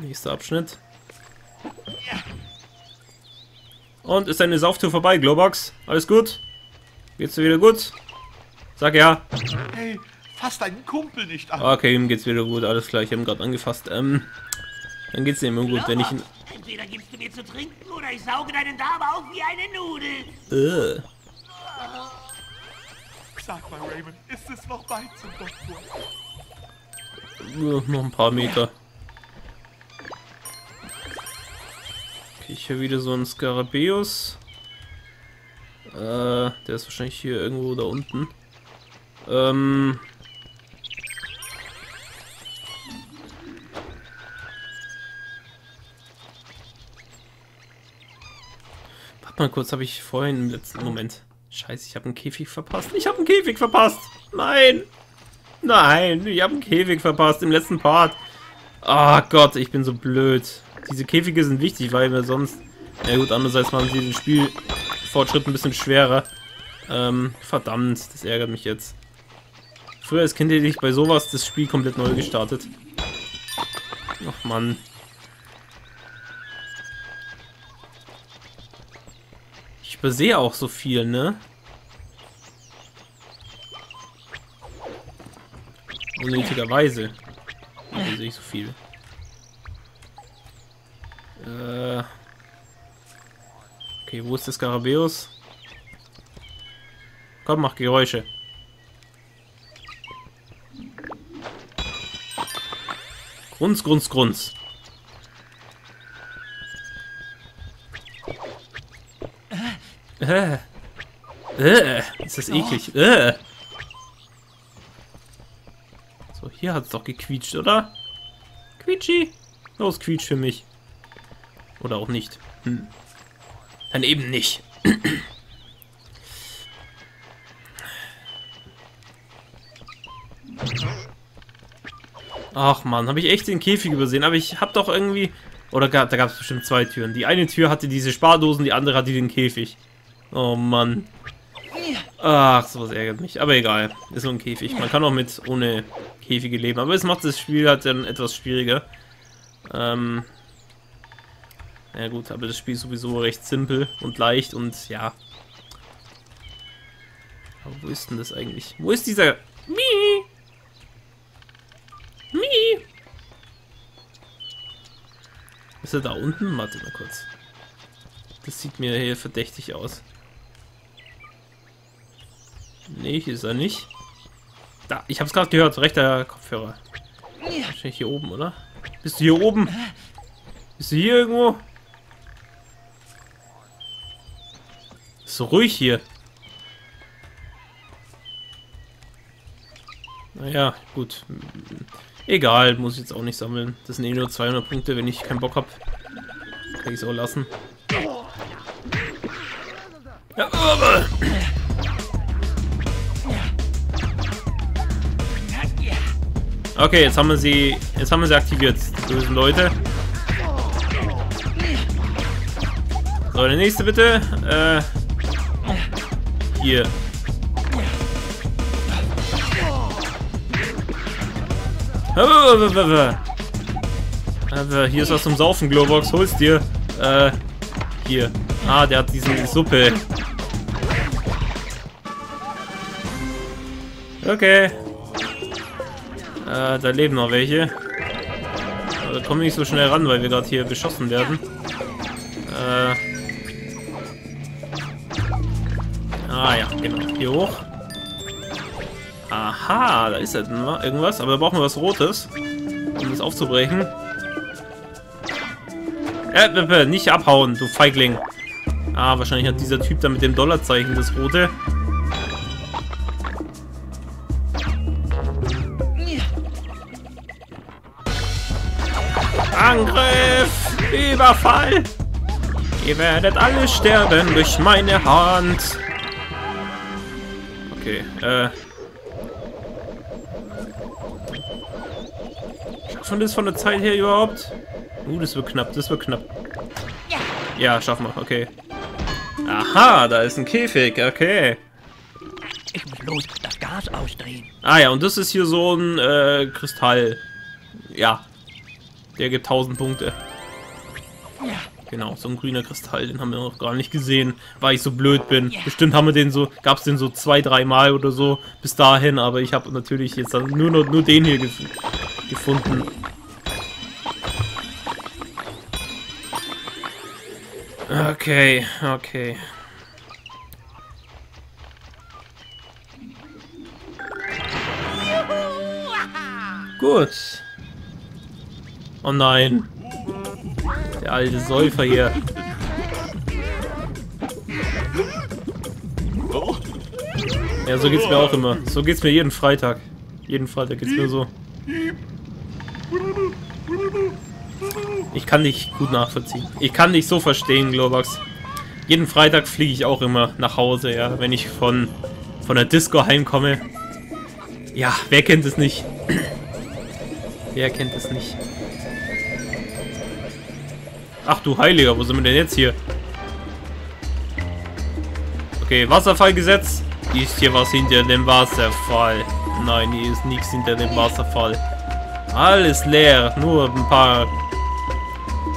Nächster Abschnitt. Und ist deine Sauftour vorbei, Globox? Alles gut? Geht's dir wieder gut? Sag ja. Hey, fass deinen Kumpel nicht an. Okay, ihm geht's wieder gut, alles klar, ich habe ihn gerade angefasst. Ähm, dann geht's ihm immer gut, wenn ich ihn... Entweder gibst du mir zu trinken oder ich sauge deinen Darm auf wie eine Nudel. Äh, Sag mal, Raymond, ist es noch weit zum Doktor? nur noch ein paar Meter. Höre wieder so einen Skarabäus. Äh, der ist wahrscheinlich hier irgendwo da unten. Ähm... Warte mal kurz, habe ich vorhin im letzten Moment. Scheiße, ich habe einen Käfig verpasst. Ich habe einen Käfig verpasst. Nein. Nein, ich habe einen Käfig verpasst im letzten Part. Ah Gott, ich bin so blöd. Diese Käfige sind wichtig, weil wir sonst... Ja gut, andererseits machen sie den Spielfortschritt ein bisschen schwerer. Ähm, verdammt, das ärgert mich jetzt. Früher als Kind hätte ich bei sowas das Spiel komplett neu gestartet. Ach Mann. Ich übersehe auch so viel, ne? Unnötigerweise. Übersehe ich so viel. Äh. Okay, wo ist der Skarabäus? Komm, mach Geräusche. Grunz, Grunz, Grunz. Äh. Äh. Ist das eklig. Äh. So, hier hat es doch gequietscht, oder? Quietschi. Los, quietsch für mich. Oder auch nicht. Hm. Dann eben nicht. Ach man, habe ich echt den Käfig übersehen. Aber ich habe doch irgendwie... Oder gab, da gab es bestimmt zwei Türen. Die eine Tür hatte diese Spardosen, die andere hatte den Käfig. Oh Mann. Ach, sowas ärgert mich. Aber egal. Ist nur ein Käfig. Man kann auch mit ohne Käfige leben. Aber es macht das Spiel halt dann etwas schwieriger. Ähm... Ja gut, aber das Spiel ist sowieso recht simpel und leicht und ja. Aber wo ist denn das eigentlich? Wo ist dieser... Mi! Mi! Ist er da unten? Warte mal kurz. Das sieht mir hier verdächtig aus. Nee, hier ist er nicht. Da, ich hab's gerade gehört, rechter Kopfhörer. Wahrscheinlich hier oben, oder? Bist du hier oben? Bist du hier irgendwo? So ruhig hier. Naja, gut. Egal, muss ich jetzt auch nicht sammeln. Das sind eh nur 200 Punkte, wenn ich keinen Bock habe. Kann ich es auch lassen. Ja, aber. Okay, jetzt haben wir sie. Jetzt haben wir sie aktiviert, bösen Leute. So, der nächste bitte. Äh. Hier. Hier ist was zum Saufen, Globox. Hol's dir. Äh, hier. Ah, der hat diese Suppe. Okay. Äh, da leben noch welche. Aber da kommen wir nicht so schnell ran, weil wir gerade hier beschossen werden. Äh. Ah ja, genau. Hier hoch. Aha, da ist ja irgendwas. Aber da brauchen wir was Rotes, um das aufzubrechen. Äh, nicht abhauen, du Feigling. Ah, wahrscheinlich hat dieser Typ da mit dem Dollarzeichen das Rote. Angriff! Überfall! Ihr werdet alle sterben durch meine Hand. Okay, äh... Schaffen wir das von der Zeit her überhaupt? Uh, das wird knapp, das wird knapp. Ja, schaffen wir, okay. Aha, da ist ein Käfig, okay. Ich muss los das Gas ausdrehen. Ah ja, und das ist hier so ein äh, Kristall. Ja. Der gibt 1000 Punkte. Genau, so ein grüner Kristall, den haben wir noch gar nicht gesehen, weil ich so blöd bin. Bestimmt haben wir den so, gab es den so zwei, drei Mal oder so bis dahin, aber ich habe natürlich jetzt nur, nur, nur den hier gef gefunden. Okay, okay. Gut. Oh nein. Der alte Säufer hier. Ja, so geht's mir auch immer. So geht's mir jeden Freitag. Jeden Freitag geht's mir so. Ich kann dich gut nachvollziehen. Ich kann dich so verstehen, Globox. Jeden Freitag fliege ich auch immer nach Hause, ja, wenn ich von, von der Disco heimkomme. Ja, wer kennt es nicht? wer kennt es nicht? Ach du Heiliger, wo sind wir denn jetzt hier? Okay, Wasserfallgesetz. Ist hier was hinter dem Wasserfall? Nein, hier ist nichts hinter dem Wasserfall. Alles leer, nur ein paar...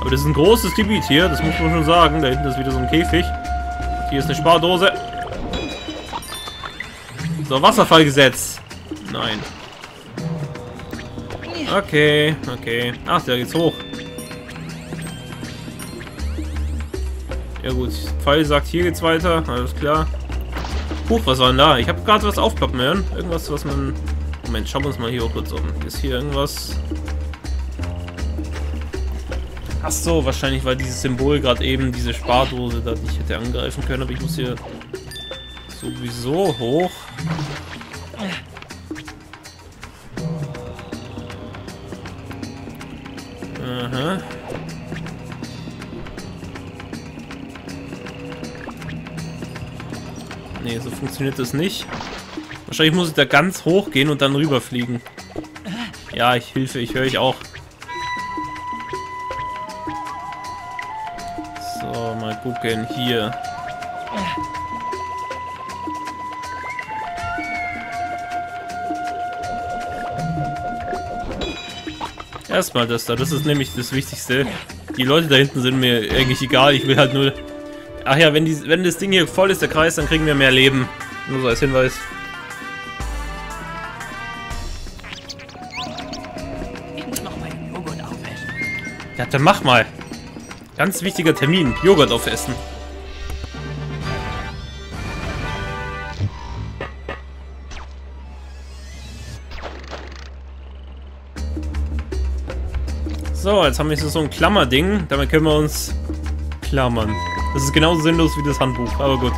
Aber das ist ein großes Gebiet hier, das muss man schon sagen. Da hinten ist wieder so ein Käfig. Hier ist eine Spardose. So, Wasserfallgesetz. Nein. Okay, okay. Ach, da geht's hoch. Ja gut, Pfeil sagt, hier geht's weiter. Alles klar. Huch, was war denn da? Ich habe gerade was aufploppen hören. Irgendwas, was man... Moment, schauen wir uns mal hier auch kurz um. Ist hier irgendwas... Ach so, wahrscheinlich war dieses Symbol gerade eben diese Spardose, da ich hätte angreifen können, aber ich muss hier sowieso hoch. So funktioniert das nicht. Wahrscheinlich muss ich da ganz hoch gehen und dann rüberfliegen. Ja, ich hilfe, ich höre ich auch. So, mal gucken. Hier. Erstmal das da. Das ist nämlich das Wichtigste. Die Leute da hinten sind mir eigentlich egal. Ich will halt nur Ach ja, wenn, die, wenn das Ding hier voll ist, der Kreis, dann kriegen wir mehr Leben. Nur so als Hinweis. Ja, dann mach mal. Ganz wichtiger Termin. Joghurt aufessen. So, jetzt haben wir so ein Klammerding. Damit können wir uns klammern. Das ist genauso sinnlos wie das Handbuch, aber gut.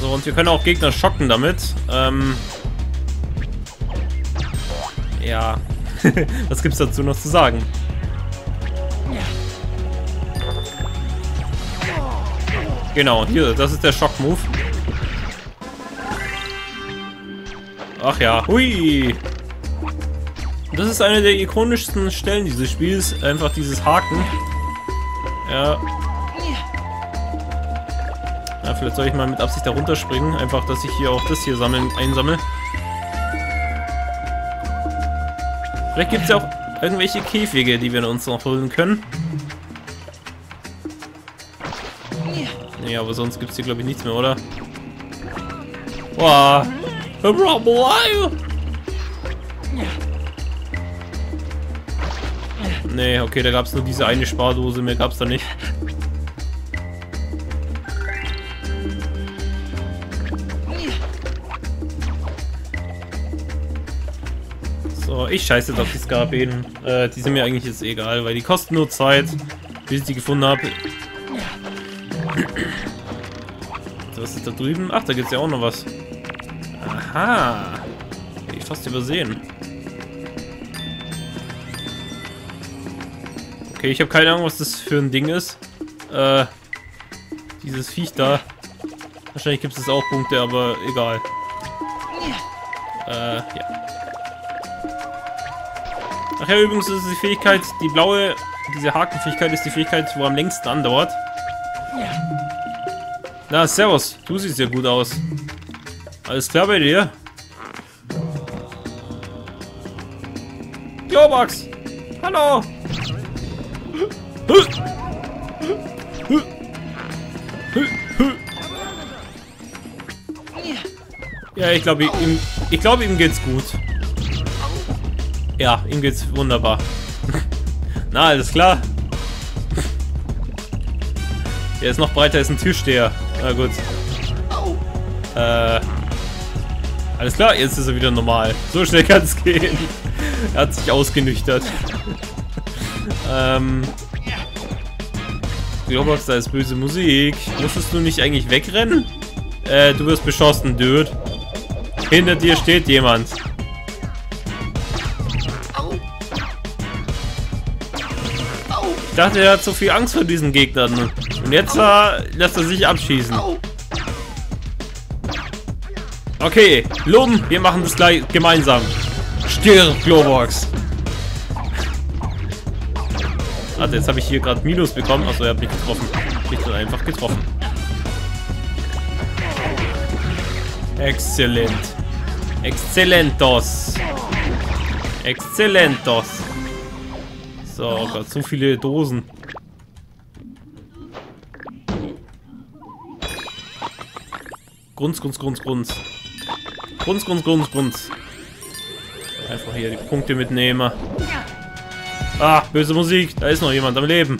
So, und wir können auch Gegner schocken damit. Ähm ja. Was gibt's dazu noch zu sagen? Genau, hier, das ist der Schock-Move. Ach ja, hui. Das ist eine der ikonischsten Stellen dieses Spiels. Einfach dieses Haken. Ja. Ja, vielleicht soll ich mal mit Absicht da runterspringen. Einfach, dass ich hier auch das hier sammeln, einsammle. Vielleicht gibt es ja auch irgendwelche Käfige, die wir uns noch holen können. Nee, aber sonst gibt es hier, glaube ich, nichts mehr, oder? Boah. Nee, okay, da gab es nur diese eine Spardose, mehr gab es da nicht. So, ich scheiße jetzt auf die Skarabäen. Äh, die sind mir eigentlich jetzt egal, weil die kosten nur Zeit, bis ich die gefunden habe. Was ist da drüben? Ach, da gibt es ja auch noch was. Aha. Hätte ich fast übersehen. Okay, ich habe keine Ahnung, was das für ein Ding ist. Äh, dieses Viech da. Wahrscheinlich gibt es auch Punkte, aber egal. Äh, ja. Ach ja, übrigens ist die Fähigkeit, die blaue, diese Hakenfähigkeit ist die Fähigkeit, wo am längsten andauert. Na, servus. Du siehst ja gut aus. Alles klar bei dir? Globox! Hallo! Ja, ich glaube, ihm, ich glaube, ihm geht's gut. Ja, ihm geht's wunderbar. Na, alles klar. Der ist noch breiter als ein Türsteher. Na gut. Äh. Alles klar, jetzt ist er wieder normal. So schnell kann es gehen. er hat sich ausgenüchtert. ähm. Globox, da ist böse Musik. Musstest du nicht eigentlich wegrennen? Äh, du wirst beschossen, Dude. Hinter dir steht jemand. Ich dachte, er hat so viel Angst vor diesen Gegnern. Und jetzt äh, lässt er sich abschießen. Okay, Lum, wir machen das gleich gemeinsam. Stirb, Globox. Warte, jetzt habe ich hier gerade Minus bekommen. Achso, er hat mich getroffen. Ich bin einfach getroffen. Exzellent. Exzellentos. Exzellentos. So, oh Gott, so viele Dosen. Grunz, Grunz, Grunz, Grunz. Grunz, Grunz, Grunz, Grunz. Einfach hier die Punkte mitnehmen. Ah, böse Musik. Da ist noch jemand am Leben.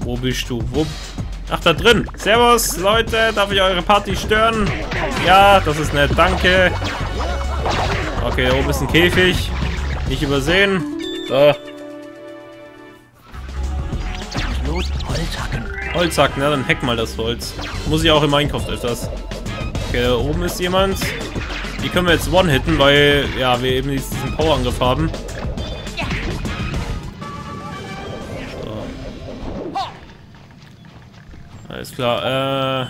Wo bist du? Wo? Ach, da drin. Servus, Leute. Darf ich eure Party stören? Ja, das ist nett. Danke. Okay, da oben ist ein Käfig. Nicht übersehen. So. Holzhacken, ja, dann hack mal das Holz. Muss ich auch im Minecraft öfters. Okay, da oben ist jemand. Die können wir jetzt one-hitten, weil ja, wir eben diesen Power-Angriff haben. Alles klar, äh...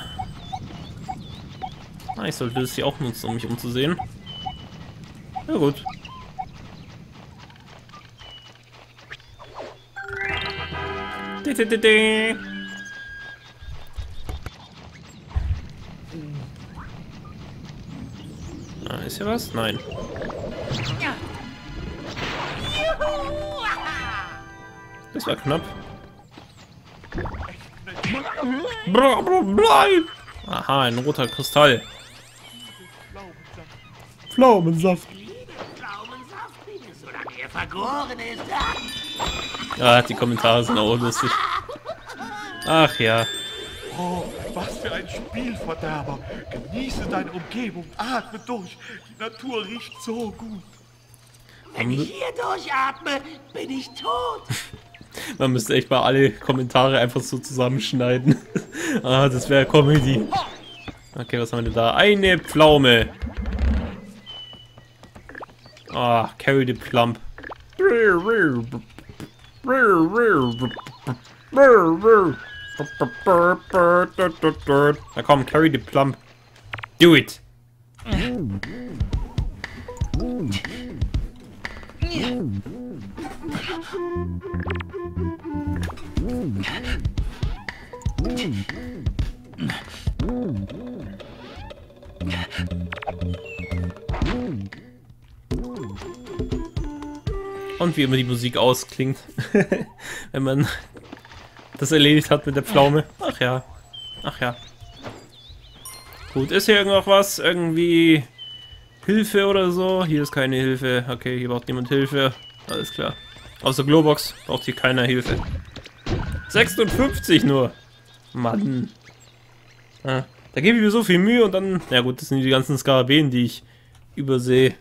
Ah, ich sollte das hier auch nutzen, um mich umzusehen. Ja gut. Ah, ist hier was? Nein. Das war knapp. Aha, ein roter Kristall. Pflaumensaft. Pflaumensaft, solange er vergoren ist. Ja, die Kommentare sind auch lustig. Ach ja. Oh, was für ein Spielverderber. Genieße deine Umgebung, atme durch. Die Natur riecht so gut. Wenn ich hier durchatme, bin ich tot. Man müsste echt mal alle Kommentare einfach so zusammenschneiden. ah, das wäre Comedy. Okay, was haben wir denn da? Eine Pflaume. Ah, carry the plump. Na komm, carry the plump. Do it. Und wie immer die Musik ausklingt, wenn man das erledigt hat mit der Pflaume. Ach ja, ach ja. Gut, ist hier irgendwo was? Irgendwie Hilfe oder so? Hier ist keine Hilfe. Okay, hier braucht niemand Hilfe. Alles klar. Außer Globox braucht hier keiner Hilfe. 56 nur. Mann. Ah, da gebe ich mir so viel Mühe und dann... Ja gut, das sind die ganzen Skarabäen, die ich übersehe.